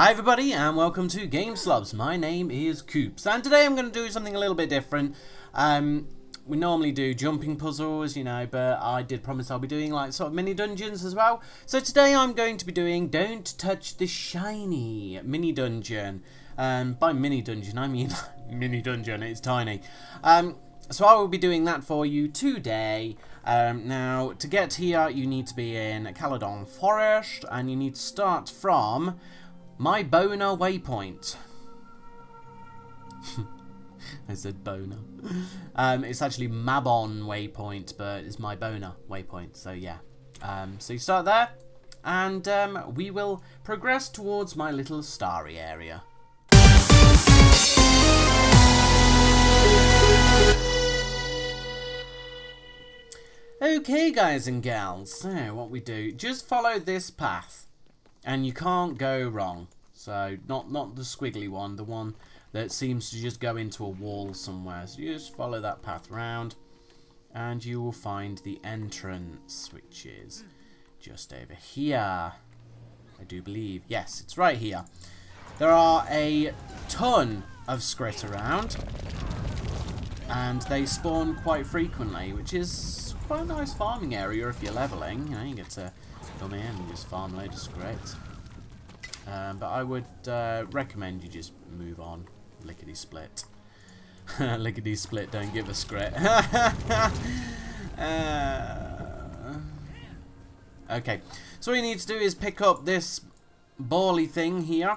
Hi everybody and welcome to Game Slobs. My name is Coops and today I'm going to do something a little bit different. Um, we normally do jumping puzzles, you know, but I did promise I'll be doing like sort of mini dungeons as well. So today I'm going to be doing Don't Touch the Shiny mini dungeon. Um, by mini dungeon I mean mini dungeon, it's tiny. Um, so I will be doing that for you today. Um, now, to get here, you need to be in Caledon Forest, and you need to start from my boner waypoint. I said Bona. Um, it's actually Mabon waypoint, but it's my boner waypoint, so yeah. Um, so you start there, and um, we will progress towards my little starry area. Okay, guys and gals, so what we do, just follow this path, and you can't go wrong. So, not, not the squiggly one, the one that seems to just go into a wall somewhere. So you just follow that path round, and you will find the entrance, which is just over here. I do believe. Yes, it's right here. There are a ton of skritt around, and they spawn quite frequently, which is quite a nice farming area if you're leveling. You know, you get to come in and just farm loads of skritt. Um, but I would uh, recommend you just move on, lickety split. lickety split, don't give a skritt. uh, okay, so what you need to do is pick up this bally thing here.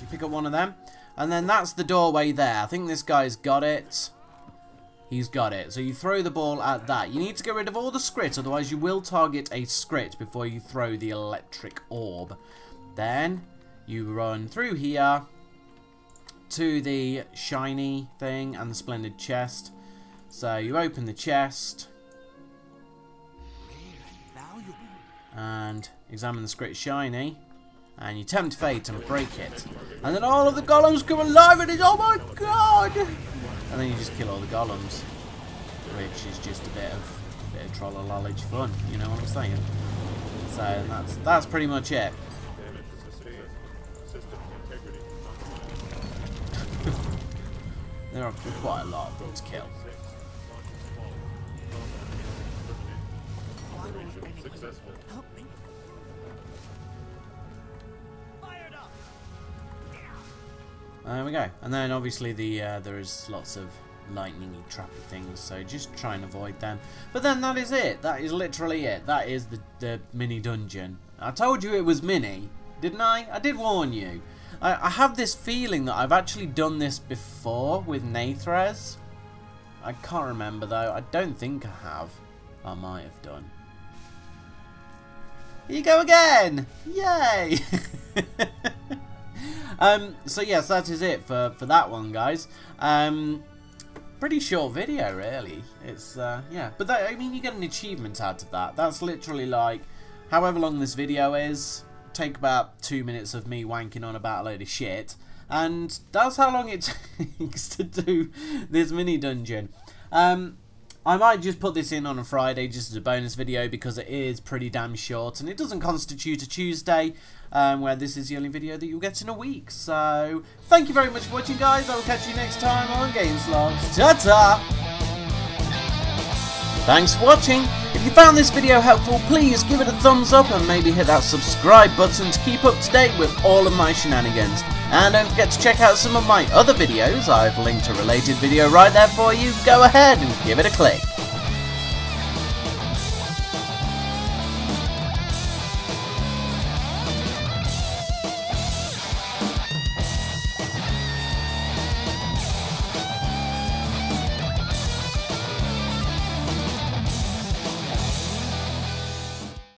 You pick up one of them, and then that's the doorway there. I think this guy's got it. He's got it. So you throw the ball at that. You need to get rid of all the skritt, otherwise you will target a skritt before you throw the electric orb. Then you run through here to the shiny thing and the splendid chest. So you open the chest and examine the skritt shiny and you tempt fate and break it. And then all of the golems come alive and it's oh my god! And then you just kill all the golems. Which is just a bit of a bit of trollololage fun, you know what I'm saying? So that's that's pretty much it. there are quite a lot of them to kill. There we go. And then obviously the uh, there is lots of lightningy trappy things, so just try and avoid them. But then that is it. That is literally it. That is the, the mini dungeon. I told you it was mini, didn't I? I did warn you. I, I have this feeling that I've actually done this before with Nathrez. I can't remember though. I don't think I have. I might have done. Here you go again! Yay! Um, so yes, that is it for, for that one, guys. Um, pretty short video, really. It's, uh, yeah. But that, I mean, you get an achievement out of that. That's literally like, however long this video is, take about two minutes of me wanking on about a load of shit. And that's how long it takes to do this mini dungeon. Um, I might just put this in on a Friday just as a bonus video because it is pretty damn short and it doesn't constitute a Tuesday um, where this is the only video that you'll get in a week. So thank you very much for watching guys. I will catch you next time on Game Slobs. Ta-ta! Thanks for watching. If you found this video helpful, please give it a thumbs up and maybe hit that subscribe button to keep up to date with all of my shenanigans. And don't forget to check out some of my other videos. I've linked a related video right there for you. Go ahead and give it a click.